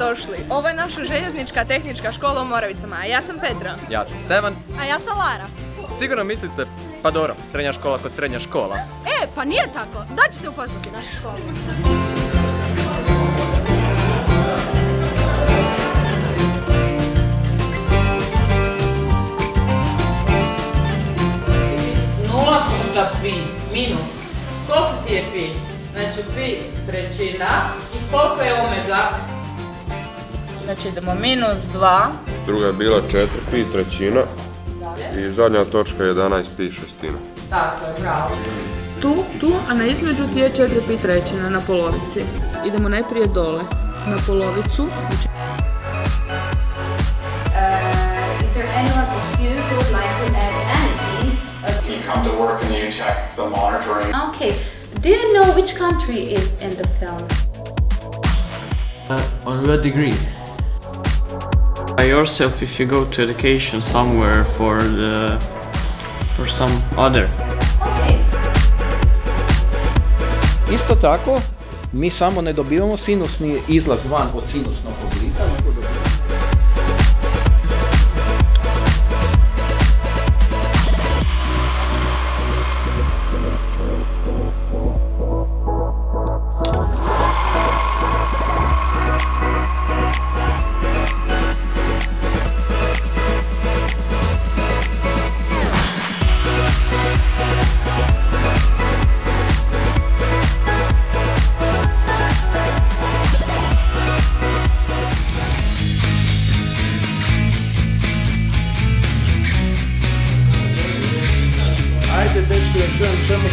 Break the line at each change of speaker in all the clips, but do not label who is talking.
dobrodošli. Ovo je naša željeznička tehnička škola u Moravicama, a ja sam Petra.
Ja sam Stevan.
A ja sam Lara.
Sigurno mislite, pa dobro, srednja škola ko srednja škola.
E, pa nije tako. Da ćete upoznati našu školu.
Nula puta pi minus. Koliko ti je pi? Znači pi trećina i koliko je omega? Znači idemo minus 2.
Druga je bila 4 pi trećina i zadnja točka je 11 pi šestina.
Tako je, bravo.
Tu, tu, a na između ti je 4 pi trećina na polovici. Idemo najprije dole na polovicu.
Is there anyone of you who would like to add anything?
You come to work and you check the monitoring.
okay. Do you know which country is in the film?
Uh, on what degree? By yourself if you go to education somewhere for the for some other.
Isto tako, mi samo ne dobivamo sinusni izlaz van od sinusnog oblika,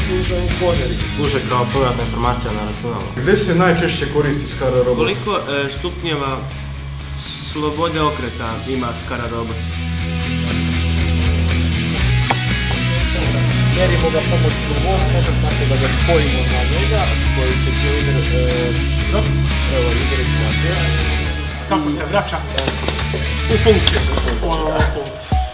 služe ovi koderi.
Služe kao povratna informacija na računalu.
Gdje se najčešće koristi Skara robot?
Koliko e, stupnjeva slobode okreta ima Skara robot?
Mjerimo ga pomoćuvom, možda znači da ga spojimo na njega, koji će cilindir, e, evo, igrić na Kako se vraća? U funkciju. U funkciju.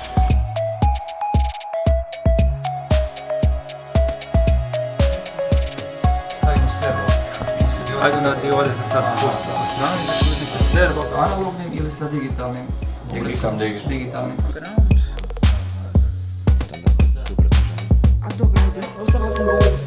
Ajde na ti ovdje se sad pustimo po strani, da uzmite servo analognim ili sa digitalnim? Digitalnim. Digitalnim.
da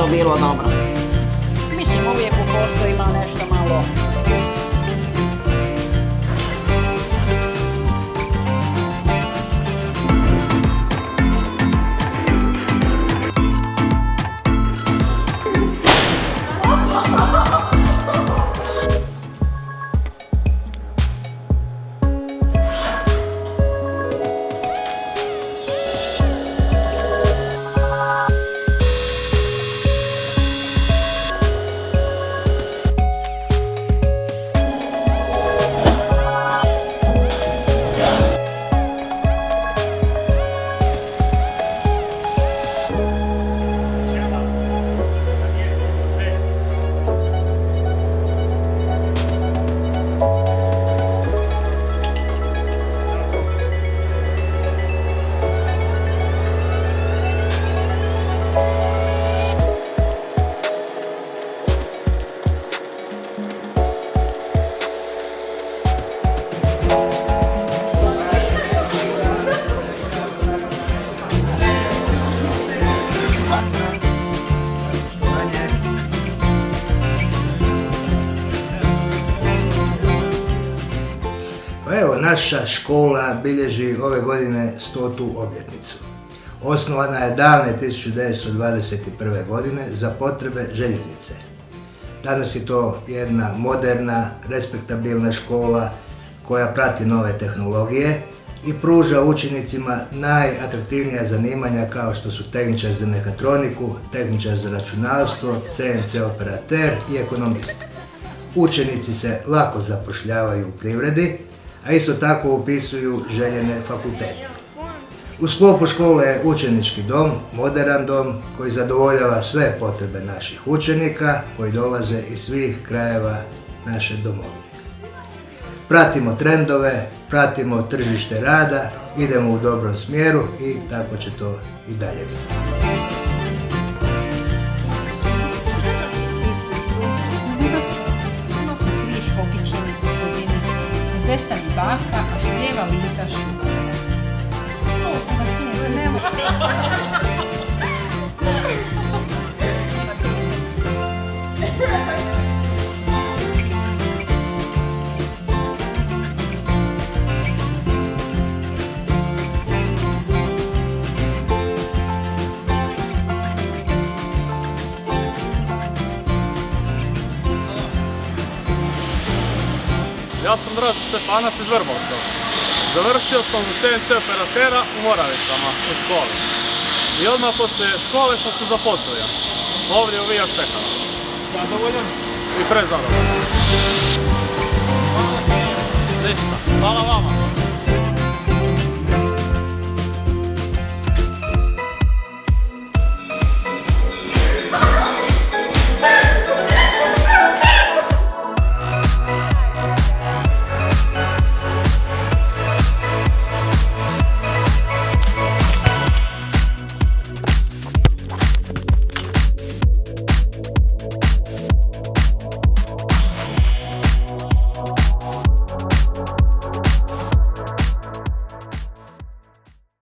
to
bilo dobro. Mislim, uvijek u poslu ima nešto
naša škola bilježi ove godine stotu obljetnicu. Osnovana je davne 1921. godine za potrebe željeznice. Danas je to jedna moderna, respektabilna škola koja prati nove tehnologije i pruža učenicima najatraktivnija zanimanja kao što su tehničar za mehatroniku, tehničar za računalstvo, CNC operater i ekonomist. Učenici se lako zapošljavaju u privredi, a isto tako upisuju željene fakultete. U sklopu škole je učenički dom, moderan dom koji zadovoljava sve potrebe naših učenika koji dolaze iz svih krajeva naše domovine. Pratimo trendove, pratimo tržište rada, idemo u dobrom smjeru i tako će to i dalje biti.
Ja sam Dražen Stefanac iz Vrbovskog. Završio sam CNC operatera u Moravicama u školi. I odmah poslije škole sam se zaposlio. Ovdje u Vijak Pekara. Zadovoljan? I prezadovoljan. Hvala vama.